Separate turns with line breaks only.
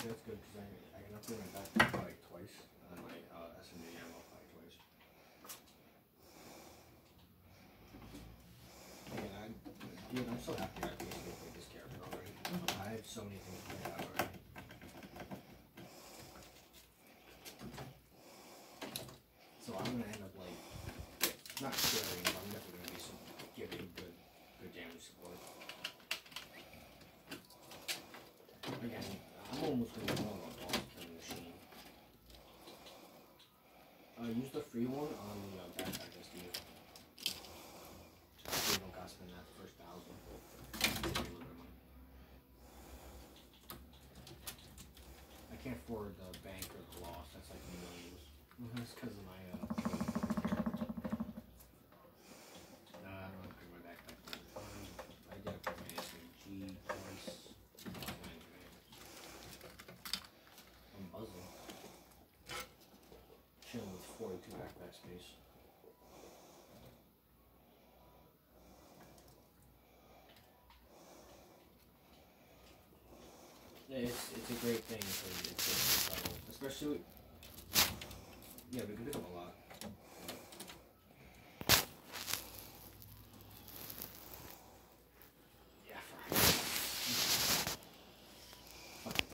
Actually, that's good because I, I can upgrade my backpack like twice, and then my uh, SMG ammo like twice. Again, I, dude, I'm so happy I basically played this character already. I have so many things to play out already. So I'm gonna end up like not sharing, I'm almost gonna on a boss killing machine. Uh, use the free one on the uh, backpack you. So don't gotta spend that first thousand. Save a little bit of money. I can't afford the bank or the loss. That's like millions. That's because of my uh. Nah, I don't bring my backpack. Um, I did put my SMG twice. I'm buzzing. Chilling with 42 backpack space. It's, it's a great thing just subtle. Especially, yeah, we can pick up.